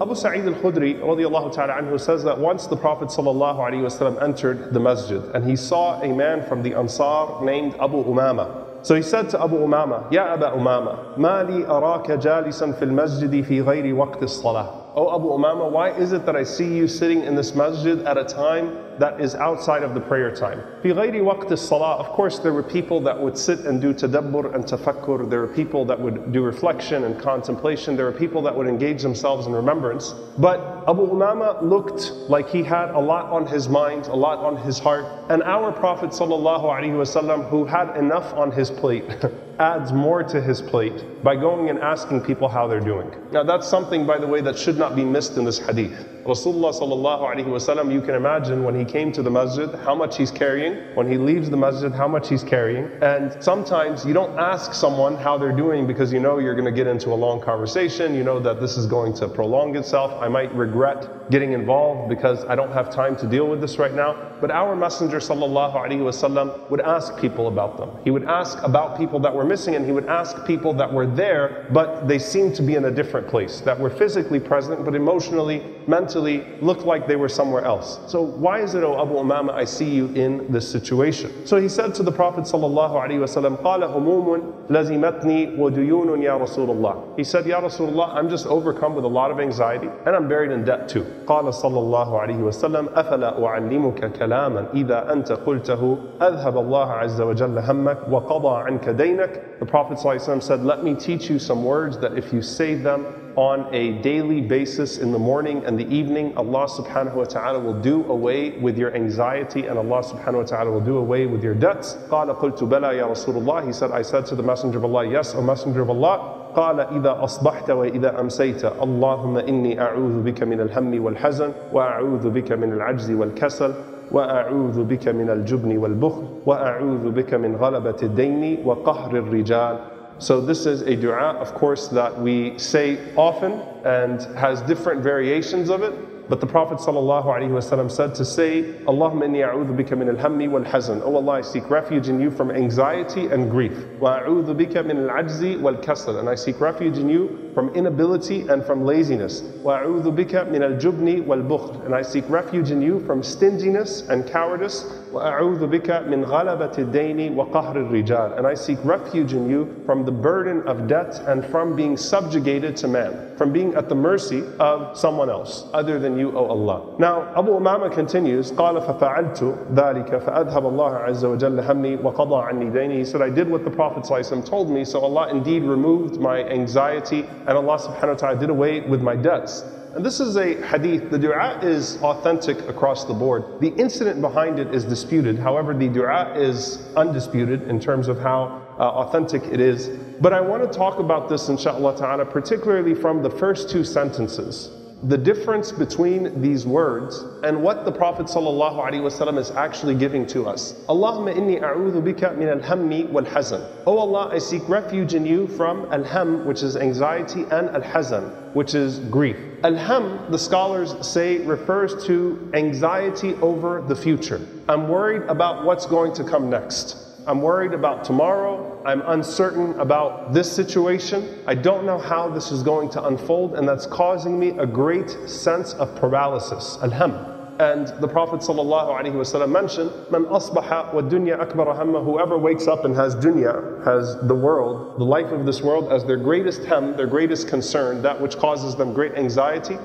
Abu Sa'id al-Khudri radiallahu ta'ala anhu says that once the Prophet sallallahu entered the masjid and he saw a man from the Ansar named Abu Umama. So he said to Abu Umama, Ya Abu Umama, ma li araka jalisan fil masjidi fi ghayri waqti salah O oh Abu Umama, why is it that I see you sitting in this masjid at a time that is outside of the prayer time? Fi ghayri waqt salah of course there were people that would sit and do tadabbur and tafakkur, there were people that would do reflection and contemplation, there were people that would engage themselves in remembrance. But Abu Umama looked like he had a lot on his mind, a lot on his heart, and our Prophet sallallahu alaihi wasallam, who had enough on his plate. adds more to his plate by going and asking people how they're doing. Now that's something, by the way, that should not be missed in this hadith. Rasulullah sallallahu you can imagine when he came to the masjid, how much he's carrying. When he leaves the masjid, how much he's carrying. And sometimes you don't ask someone how they're doing because you know you're going to get into a long conversation. You know that this is going to prolong itself. I might regret getting involved because I don't have time to deal with this right now. But our Messenger sallallahu alaihi wasallam would ask people about them. He would ask about people that were missing and he would ask people that were there, but they seemed to be in a different place, that were physically present, but emotionally, mentally looked like they were somewhere else. So why is it, O Abu Umama, I see you in this situation? So he said to the Prophet sallallahu alaihi wasallam, قال هموم لزمتني وديون يا رسول الله. He said, Ya Rasulullah, I'm just overcome with a lot of anxiety and I'm buried in debt too. قال صلى الله عليه وسلم أفلا أعلمك كلاما إذا أنت قلته أذهب الله عز وجل همك وقضى عنك دينك The Prophet ﷺ said, Let me teach you some words that if you say them on a daily basis in the morning and the evening, Allah subhanahu wa ta'ala will do away with your anxiety and Allah subhanahu wa ta'ala will do away with your debts. قال قلت بلى يا رسول الله He said, I said to the Messenger of Allah, Yes, O Messenger of Allah. قال إذا أصبحت وإذا أمسيت اللهم إني أعوذ بك من الهم والحزن وأعوذ بك من العجز والكسل وأعوذ بك من الجبن والبخل وأعوذ بك من غلبة الدين وقهر الرجال so this is a dua, of course, that we say often and has different variations of it. But the Prophet ﷺ said to say, Allahumma inni a'udhu bika min al-hammi wal-hazan. Oh Allah, I seek refuge in you from anxiety and grief. Wa a'udhu bika min al-ajzi wal-kasal. And I seek refuge in you from inability and from laziness. Wa a'udhu bika min al-jubni wal-bukhl. And I seek refuge in you from stinginess and cowardice. Wa a'udhu bika min ghalabati ad-dayni wa qahr al-rijal. And I seek refuge in you from the burden of debt and from being subjugated to man, from being at the mercy of someone else other than you, O Allah. Now, Abu Umama continues, قال ففعلت ذلك فأذهب الله عز وجل همي وقضى عني ديني. He said, I did what the Prophet ﷺ told me, so Allah indeed removed my anxiety and Allah subhanahu wa ta'ala did away with my debts. And this is a hadith. The dua is authentic across the board. The incident behind it is disputed. However, the dua is undisputed in terms of how uh, authentic it is. But I want to talk about this, inshallah ta'ala, particularly from the first two sentences the difference between these words and what the Prophet ﷺ is actually giving to us. Allahumma inni a'udhu bika min al-hammi wal-hazan. Oh Allah, I seek refuge in you from al-ham, which is anxiety, and al-hazan, which is grief. Al-ham, the scholars say, refers to anxiety over the future. I'm worried about what's going to come next. I'm worried about tomorrow. I'm uncertain about this situation. I don't know how this is going to unfold, and that's causing me a great sense of paralysis. Alham. And the Prophet ﷺ mentioned, Man asbaha wa dunya akbar hamma, whoever wakes up and has dunya, has the world, the life of this world as their greatest hem, their greatest concern, that which causes them great anxiety.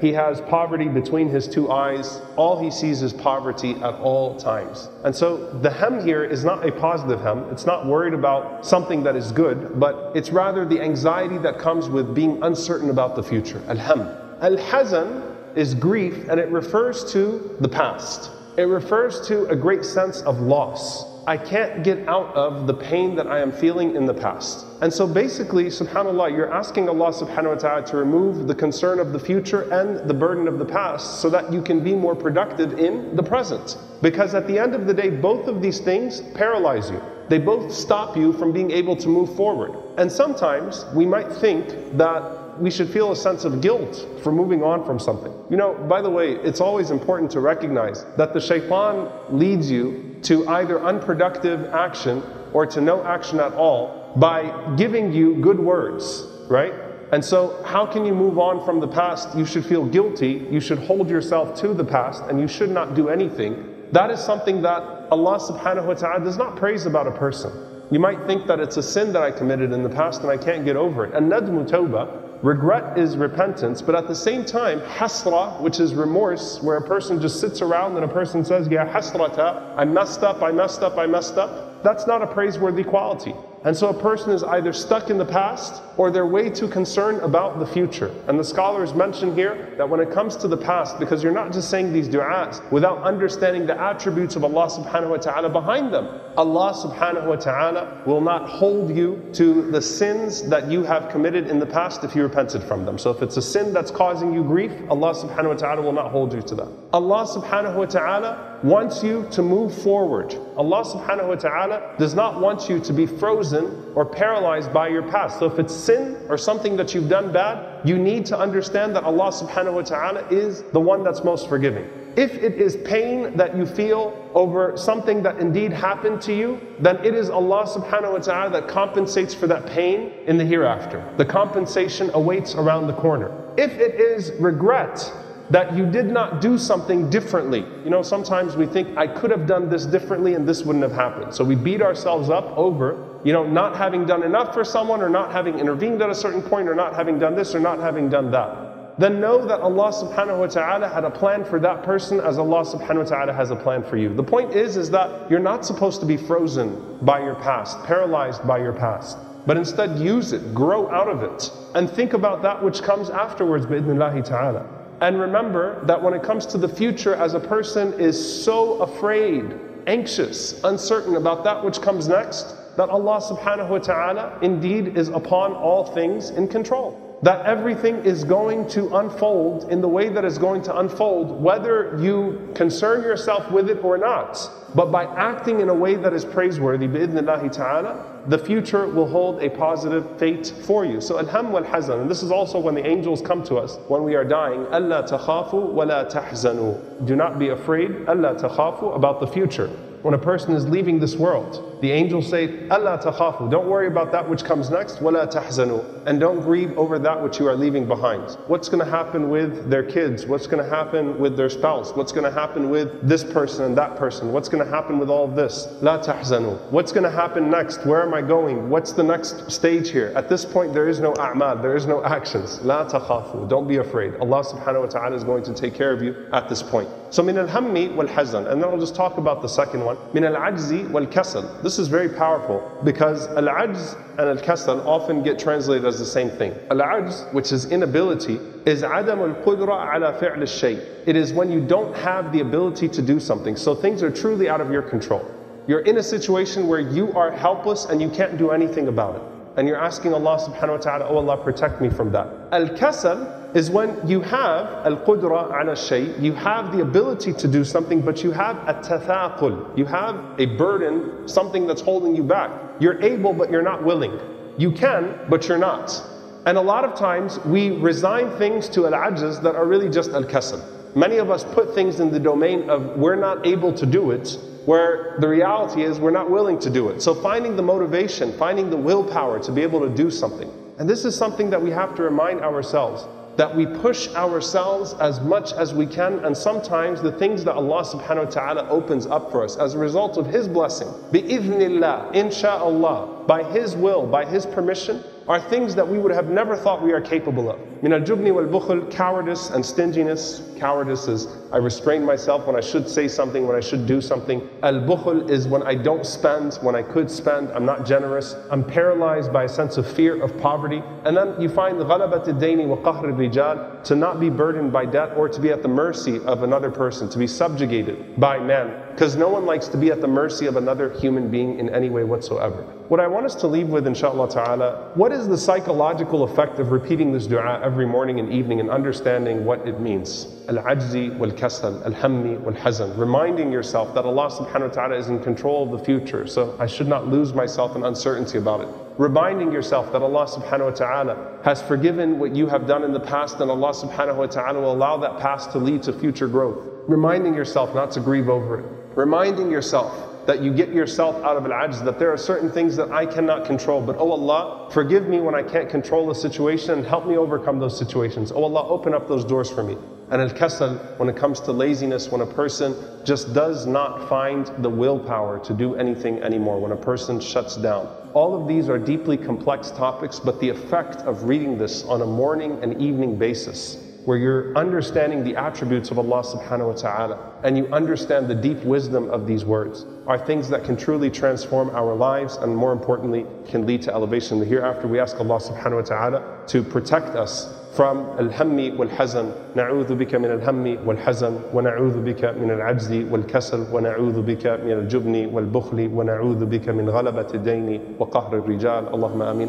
He has poverty between his two eyes. All he sees is poverty at all times. And so the hem here is not a positive hem. It's not worried about something that is good, but it's rather the anxiety that comes with being uncertain about the future. Al-ham. Al-hazan is grief and it refers to the past. It refers to a great sense of loss. I can't get out of the pain that I am feeling in the past. And so basically, subhanAllah, you're asking Allah subhanahu wa ta'ala to remove the concern of the future and the burden of the past so that you can be more productive in the present. Because at the end of the day, both of these things paralyze you. They both stop you from being able to move forward. And sometimes we might think that we should feel a sense of guilt for moving on from something. You know, by the way, it's always important to recognize that the shaitan leads you to either unproductive action or to no action at all by giving you good words, right? And so, how can you move on from the past? You should feel guilty. You should hold yourself to the past and you should not do anything. That is something that Allah subhanahu wa ta'ala does not praise about a person. You might think that it's a sin that I committed in the past and I can't get over it. And nadmu tawbah, regret is repentance, but at the same time, hasra, which is remorse, where a person just sits around and a person says, Ya hasrata, I messed up, I messed up, I messed up. That's not a praiseworthy quality. And so a person is either stuck in the past or they're way too concerned about the future. And the scholars mention here that when it comes to the past, because you're not just saying these du'as without understanding the attributes of Allah subhanahu wa ta'ala behind them, Allah subhanahu wa ta'ala will not hold you to the sins that you have committed in the past if you repented from them. So if it's a sin that's causing you grief, Allah subhanahu wa ta'ala will not hold you to that. Allah subhanahu wa ta'ala wants you to move forward. Allah subhanahu wa ta'ala does not want you to be frozen or paralyzed by your past. So if it's sin or something that you've done bad, you need to understand that Allah subhanahu wa ta'ala is the one that's most forgiving. If it is pain that you feel over something that indeed happened to you, then it is Allah subhanahu wa ta'ala that compensates for that pain in the hereafter. The compensation awaits around the corner. If it is regret that you did not do something differently. You know, sometimes we think, I could have done this differently and this wouldn't have happened. So we beat ourselves up over, you know, not having done enough for someone or not having intervened at a certain point or not having done this or not having done that. Then know that Allah subhanahu wa ta'ala had a plan for that person as Allah subhanahu wa ta'ala has a plan for you. The point is, is that you're not supposed to be frozen by your past, paralyzed by your past. But instead use it, grow out of it, and think about that which comes afterwards, bi'idhnillahi ta'ala. And remember that when it comes to the future, as a person is so afraid, anxious, uncertain about that which comes next, that Allah subhanahu wa ta'ala indeed is upon all things in control that everything is going to unfold in the way that it's going to unfold, whether you concern yourself with it or not. But by acting in a way that is praiseworthy, bi'idhnillahi ta'ala, the future will hold a positive fate for you. So alham wal hazan, and this is also when the angels come to us when we are dying, Allah takhafu wa la tahzanu. Do not be afraid, Allah takhafu, about the future. When a person is leaving this world, the angels say, Allah takhafu, don't worry about that which comes next, wala tahzanu, and don't grieve over that which you are leaving behind. What's going to happen with their kids? What's going to happen with their spouse? What's going to happen with this person and that person? What's going to happen with all this? La tahzanu. What's going to happen next? Where am I going? What's the next stage here? At this point, there is no a'mal, there is no actions. La takhafu, don't be afraid. Allah subhanahu wa ta'ala is going to take care of you at this point. So min al-hammi wal-hazan, and then I'll just talk about the second one. Min al-ajzi wal-kasal. This is very powerful because al-ajz and al-kasal often get translated as the same thing. Al-ajz, which is inability, is adam al-qudra ala fi'l al-shay. It is when you don't have the ability to do something. So things are truly out of your control. You're in a situation where you are helpless and you can't do anything about it. And you're asking Allah subhanahu wa ta'ala, oh Allah, protect me from that. Al-kasal is when you have al-qudra ala shay, you have the ability to do something, but you have a tathaqul, you have a burden, something that's holding you back. You're able, but you're not willing. You can, but you're not. And a lot of times we resign things to al-ajaz that are really just al-kasal. Many of us put things in the domain of we're not able to do it, where the reality is we're not willing to do it. So finding the motivation, finding the willpower to be able to do something. And this is something that we have to remind ourselves that we push ourselves as much as we can, and sometimes the things that Allah subhanahu wa ta'ala opens up for us as a result of His blessing, bi'idhnillah, insha'Allah, by His will, by His permission, are things that we would have never thought we are capable of. Min al-jubni wal-bukhul, cowardice and stinginess. Cowardice is I restrain myself when I should say something, when I should do something. Al-bukhl is when I don't spend, when I could spend, I'm not generous. I'm paralyzed by a sense of fear of poverty. And then you find ghalabat al-dayni wa qahr rijal to not be burdened by debt or to be at the mercy of another person, to be subjugated by men. Because no one likes to be at the mercy of another human being in any way whatsoever. What I want us to leave with, inshallah ta'ala, what is the psychological effect of repeating this dua every morning and evening and understanding what it means? Al-ajzi wal-kasal, al-hammi wal-hazan. Reminding yourself that Allah subhanahu wa ta'ala is in control of the future, so I should not lose myself in uncertainty about it. Reminding yourself that Allah subhanahu wa ta'ala has forgiven what you have done in the past and Allah subhanahu wa ta'ala will allow that past to lead to future growth. Reminding yourself not to grieve over it reminding yourself that you get yourself out of al-ajz, that there are certain things that I cannot control. But oh Allah, forgive me when I can't control the situation and help me overcome those situations. Oh Allah, open up those doors for me. And al-kasal, when it comes to laziness, when a person just does not find the willpower to do anything anymore, when a person shuts down. All of these are deeply complex topics, but the effect of reading this on a morning and evening basis where you're understanding the attributes of Allah subhanahu wa ta'ala and you understand the deep wisdom of these words are things that can truly transform our lives and more importantly can lead to elevation in the hereafter. We ask Allah subhanahu wa ta'ala to protect us from al-hammi wal-hazan. نعوذ بك من الهم والحزن ونعوذ بك من العجز والكسل ونعوذ بك من الجبن والبخل ونعوذ بك من غلبة الدين وقهر الرجال اللهم آمين